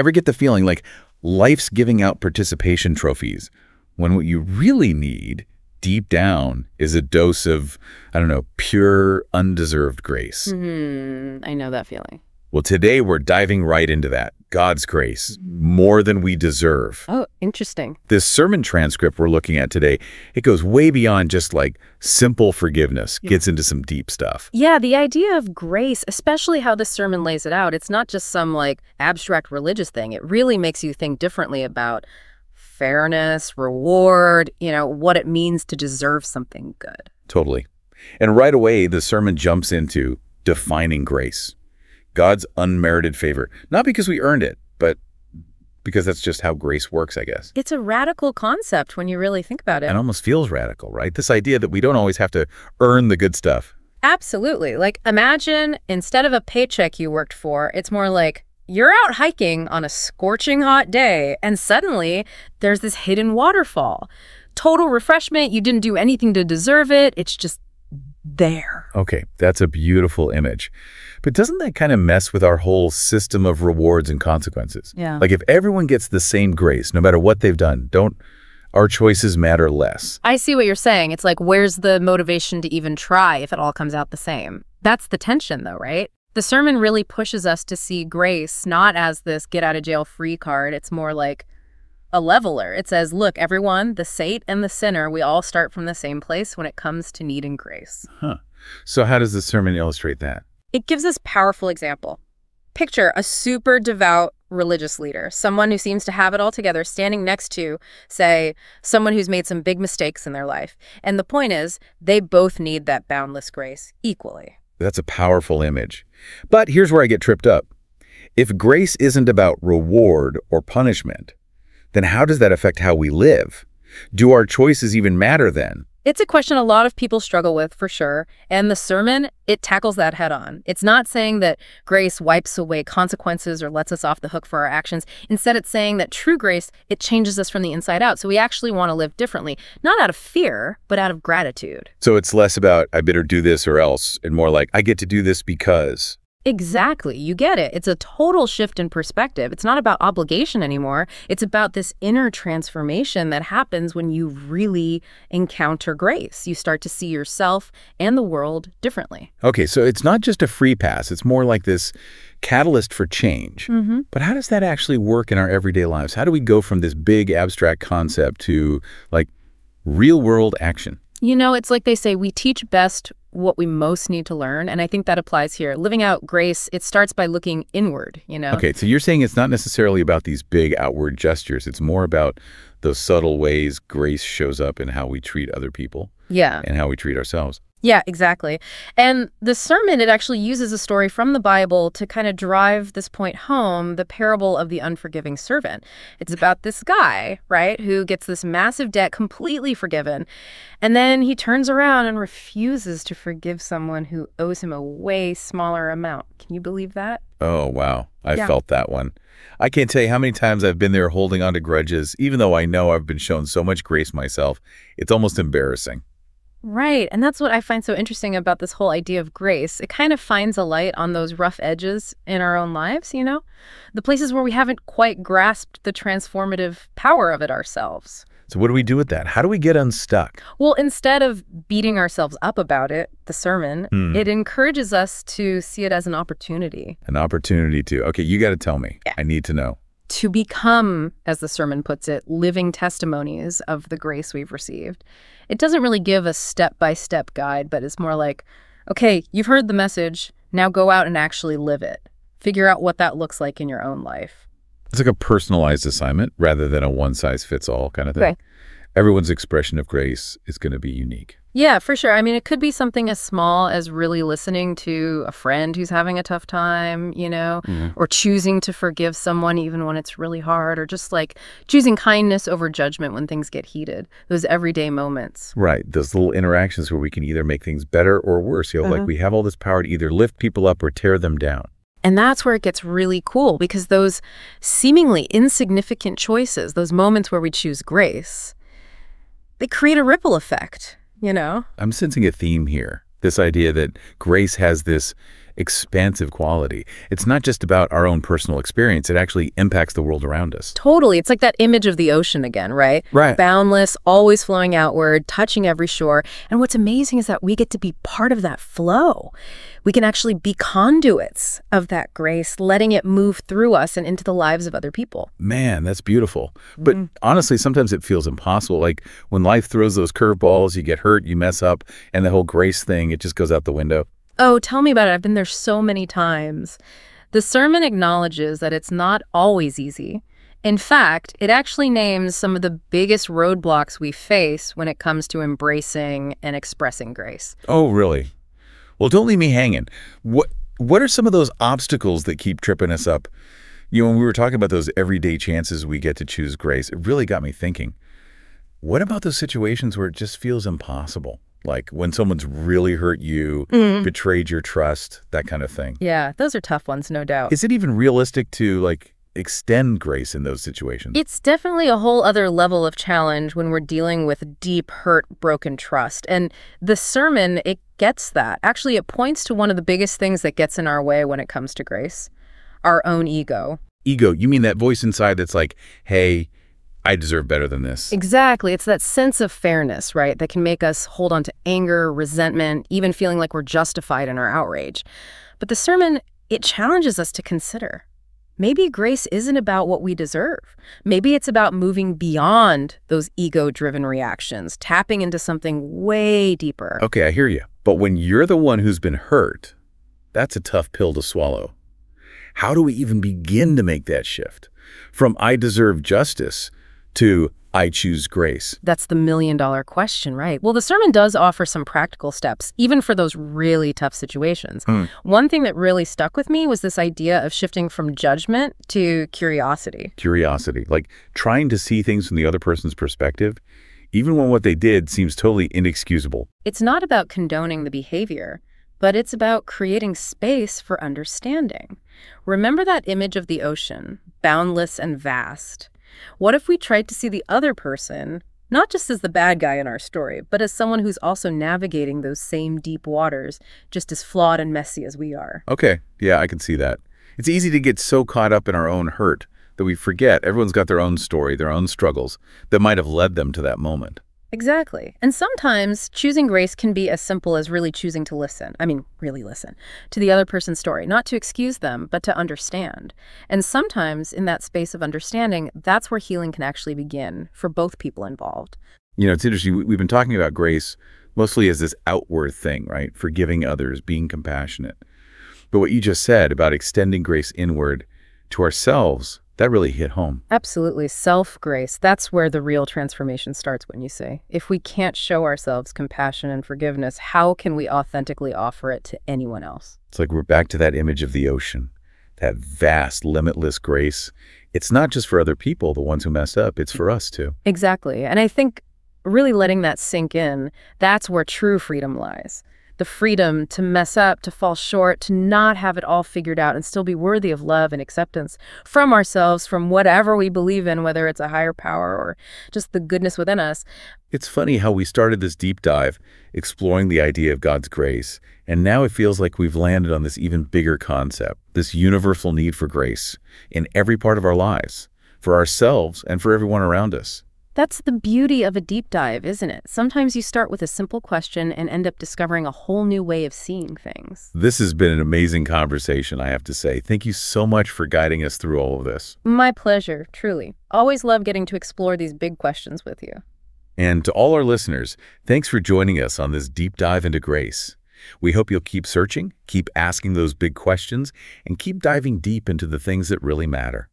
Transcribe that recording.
Ever get the feeling like life's giving out participation trophies when what you really need deep down is a dose of, I don't know, pure, undeserved grace? Hmm, I know that feeling. Well, today we're diving right into that. God's grace, more than we deserve. Oh, interesting. This sermon transcript we're looking at today, it goes way beyond just like simple forgiveness, gets into some deep stuff. Yeah, the idea of grace, especially how this sermon lays it out, it's not just some like abstract religious thing. It really makes you think differently about fairness, reward, you know, what it means to deserve something good. Totally. And right away, the sermon jumps into defining grace. God's unmerited favor. Not because we earned it, because that's just how grace works, I guess. It's a radical concept when you really think about it. And almost feels radical, right? This idea that we don't always have to earn the good stuff. Absolutely. Like imagine instead of a paycheck you worked for, it's more like you're out hiking on a scorching hot day and suddenly there's this hidden waterfall. Total refreshment. You didn't do anything to deserve it. It's just there. Okay, that's a beautiful image. But doesn't that kind of mess with our whole system of rewards and consequences? Yeah. Like if everyone gets the same grace, no matter what they've done, don't our choices matter less? I see what you're saying. It's like, where's the motivation to even try if it all comes out the same? That's the tension, though, right? The sermon really pushes us to see grace not as this get out of jail free card. It's more like a leveler. It says, look, everyone, the saint and the sinner, we all start from the same place when it comes to needing grace. Huh. So how does the sermon illustrate that? It gives us powerful example. Picture a super devout religious leader, someone who seems to have it all together, standing next to, say, someone who's made some big mistakes in their life. And the point is, they both need that boundless grace equally. That's a powerful image. But here's where I get tripped up. If grace isn't about reward or punishment, then how does that affect how we live? Do our choices even matter then? It's a question a lot of people struggle with, for sure. And the sermon, it tackles that head on. It's not saying that grace wipes away consequences or lets us off the hook for our actions. Instead, it's saying that true grace, it changes us from the inside out. So we actually want to live differently, not out of fear, but out of gratitude. So it's less about, I better do this or else, and more like, I get to do this because. Exactly. You get it. It's a total shift in perspective. It's not about obligation anymore. It's about this inner transformation that happens when you really encounter grace. You start to see yourself and the world differently. Okay, so it's not just a free pass. It's more like this catalyst for change. Mm-hmm. But how does that actually work in our everyday lives? How do we go from this big abstract concept to like real world action? You know, it's like they say, we teach best what we most need to learn. And I think that applies here. Living out grace, it starts by looking inward, you know? Okay, so you're saying it's not necessarily about these big outward gestures. It's more about those subtle ways grace shows up in how we treat other people Yeah. and how we treat ourselves. Yeah, exactly. And the sermon, it actually uses a story from the Bible to kind of drive this point home the parable of the unforgiving servant. It's about this guy, right, who gets this massive debt completely forgiven. And then he turns around and refuses to forgive someone who owes him a way smaller amount. Can you believe that? Oh, wow. I Yeah. felt that one. I can't tell you how many times I've been there holding on to grudges, even though I know I've been shown so much grace myself. It's almost embarrassing. Right. And that's what I find so interesting about this whole idea of grace. It kind of finds a light on those rough edges in our own lives, you know? The places where we haven't quite grasped the transformative power of it ourselves. So what do we do with that? How do we get unstuck? Well, instead of beating ourselves up about it, the sermon, Hmm. it encourages us to see it as an opportunity An opportunity to, okay, you got to tell me. Yeah. I need to know. To become, as the sermon puts it, living testimonies of the grace we've received. It doesn't really give a step by step guide, but it's more like, okay, you've heard the message, now go out and actually live it. Figure out what that looks like in your own life. It's like a personalized assignment rather than a one size fits all kind of thing. Right. Everyone's expression of grace is going to be unique. Yeah, for sure. I mean, it could be something as small as really listening to a friend who's having a tough time, you know, or choosing to forgive someone even when it's really hard, or just like choosing kindness over judgment when things get heated. Those everyday moments. Right. Those little interactions where we can either make things better or worse. You know, Uh-huh. like we have all this power to either lift people up or tear them down. And that's where it gets really cool because those seemingly insignificant choices, those moments where we choose grace, they create a ripple effect, you know? I'm sensing a theme here. This idea that grace has this expansive quality. It's not just about our own personal experience. It actually impacts the world around us. Totally. It's like that image of the ocean again, right? Right. Boundless, always flowing outward, touching every shore. And what's amazing is that we get to be part of that flow. We can actually be conduits of that grace, letting it move through us and into the lives of other people. Man, that's beautiful. But mm-hmm. honestly, sometimes it feels impossible. Like when life throws those curveballs, you get hurt, you mess up, and the whole grace thing, it just goes out the window. Oh, tell me about it. I've been there so many times. The sermon acknowledges that it's not always easy. In fact, it actually names some of the biggest roadblocks we face when it comes to embracing and expressing grace. Oh, really? Well, don't leave me hanging. What what are some of those obstacles that keep tripping us up? You know, when we were talking about those everyday chances we get to choose grace, it really got me thinking. What about those situations where it just feels impossible? Like when someone's really hurt you, mm-hmm. betrayed your trust, that kind of thing. Yeah, those are tough ones, no doubt. Is it even realistic to like extend grace in those situations? It's definitely a whole other level of challenge when we're dealing with deep hurt, broken trust. And the sermon, it gets that. Actually, it points to one of the biggest things that gets in our way when it comes to grace our own ego. Ego, you mean that voice inside that's like, hey, I deserve better than this. Exactly. It's that sense of fairness, right, that can make us hold on to anger, resentment, even feeling like we're justified in our outrage. But the sermon, it challenges us to consider. Maybe grace isn't about what we deserve. Maybe it's about moving beyond those ego driven reactions, tapping into something way deeper. Okay, I hear you. But when you're the one who's been hurt, that's a tough pill to swallow. How do we even begin to make that shift? From I deserve justice to I choose grace. That's the million dollar question, right? Well, the sermon does offer some practical steps, even for those really tough situations. Hmm. One thing that really stuck with me was this idea of shifting from judgment to curiosity. Curiosity, like trying to see things from the other person's perspective, even when what they did seems totally inexcusable. It's not about condoning the behavior, but it's about creating space for understanding. Remember that image of the ocean, boundless and vast. What if we tried to see the other person not just as the bad guy in our story, but as someone who's also navigating those same deep waters, just as flawed and messy as we are? Okay, yeah, I can see that. It's easy to get so caught up in our own hurt that we forget everyone's got their own story, their own struggles that might have led them to that moment. Exactly. And sometimes choosing grace can be as simple as really choosing to listen. I mean, really listen to the other person's story, not to excuse them, but to understand. And sometimes in that space of understanding, that's where healing can actually begin for both people involved. You know, it's interesting. we- We've been talking about grace mostly as this outward thing, right? Forgiving others, being compassionate. But what you just said about extending grace inward to ourselves, that really hit home. Absolutely. Self grace. That's where the real transformation starts when you say, if we can't show ourselves compassion and forgiveness, how can we authentically offer it to anyone else? It's like we're back to that image of the ocean, that vast, limitless grace. It's not just for other people, the ones who mess up, it's for us too. Exactly. And I think really letting that sink in, that's where true freedom lies. The freedom to mess up, to fall short, to not have it all figured out and still be worthy of love and acceptance from ourselves, from whatever we believe in, whether it's a higher power or just the goodness within us. It's funny how we started this deep dive exploring the idea of God's grace, and now it feels like we've landed on this even bigger concept, this universal need for grace in every part of our lives, for ourselves and for everyone around us. That's the beauty of a deep dive, isn't it? Sometimes you start with a simple question and end up discovering a whole new way of seeing things. This has been an amazing conversation, I have to say. Thank you so much for guiding us through all of this. My pleasure, truly. Always love getting to explore these big questions with you. And to all our listeners, thanks for joining us on this deep dive into grace. We hope you'll keep searching, keep asking those big questions, and keep diving deep into the things that really matter.